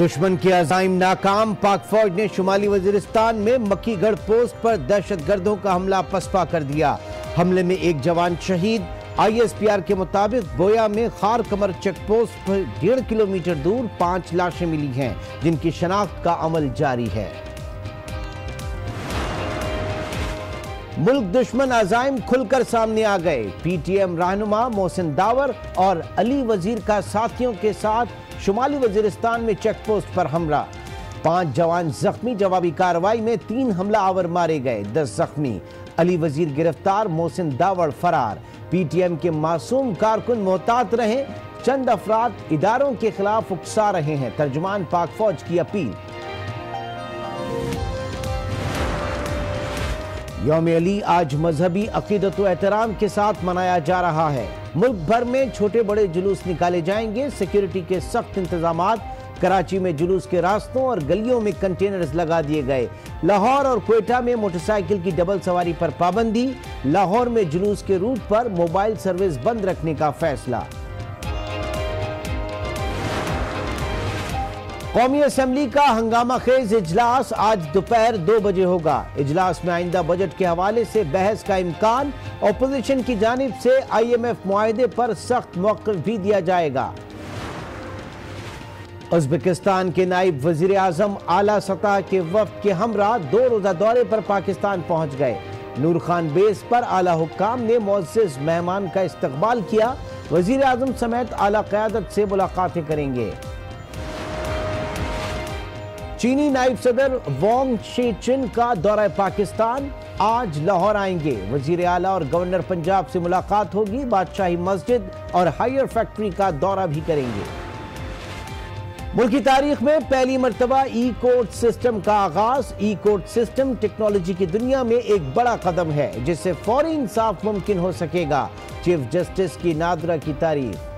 دشمن کی عزائم ناکام، پاک فوج نے شمالی وزیرستان میں مکی گڑھ پوسٹ پر دہشت گردوں کا حملہ پسپا کر دیا۔ حملے میں ایک جوان شہید، آئی ایس پی آر کے مطابق بویا میں خار کمر چیک پوسٹ پر ڈیڑھ کلومیٹر دور پانچ لاشیں ملی ہیں، جن کی شناخت کا عمل جاری ہے۔ ملک دشمن عزائم کھل کر سامنے آ گئے۔ پی ٹی ایم رہنما محسن داور اور علی وزیر کا ساتھیوں کے ساتھ شمالی وزیرستان میں چیک پوسٹ پر حملہ۔ پانچ جوان زخمی جوابی کاروائی میں تین حملہ آور مارے گئے۔ دس زخمی۔ علی وزیر گرفتار محسن داور فرار۔ پی ٹی ایم کے معصوم کارکن محتاط رہیں۔ چند افراد اداروں کے خلاف اکسا رہے ہیں۔ ترجمان پاک فوج کی اپیل۔ یوم علی آج مذہبی عقیدت و احترام کے ساتھ منایا جا رہا ہے۔ ملک بھر میں چھوٹے بڑے جلوس نکالے جائیں گے۔ سیکیورٹی کے سخت انتظامات، کراچی میں جلوس کے راستوں اور گلیوں میں کنٹینرز لگا دیے گئے۔ لاہور اور کوئٹہ میں موٹر سائیکل کی ڈبل سواری پر پابندی۔ لاہور میں جلوس کے روٹ پر موبائل سروس بند رکھنے کا فیصلہ۔ قومی اسمبلی کا ہنگامہ خیز اجلاس آج دوپہر دو بجے ہوگا۔ اجلاس میں آئندہ بجٹ کے حوالے سے بحث کا امکان، اپوزیشن کی جانب سے آئی ایم ایف معاہدے پر سخت موقف بھی دیا جائے گا۔ ازبکستان کے نائب وزیر اعظم اعلیٰ سطح کے وفد کے ہمراہ دو روزہ دورے پر پاکستان پہنچ گئے۔ نور خان بیس پر اعلیٰ حکام نے معزز مہمان کا استقبال کیا۔ وزیر اعظم سمیت اعلیٰ قیادت سے ملاقاتیں کریں گے۔ چینی نائب صدر وانگ شی چن کا دورہ پاکستان، آج لاہور آئیں گے۔ وزیر اعلیٰ اور گورنر پنجاب سے ملاقات ہوگی، بادشاہی مسجد اور ہائر فیکٹری کا دورہ بھی کریں گے۔ ملکی تاریخ میں پہلی مرتبہ ای کورٹ سسٹم کا آغاز۔ ای کورٹ سسٹم ٹیکنالوجی کی دنیا میں ایک بڑا قدم ہے، جس سے فوری انصاف ممکن ہو سکے گا۔ چیف جسٹس کی نادرہ کی تعریف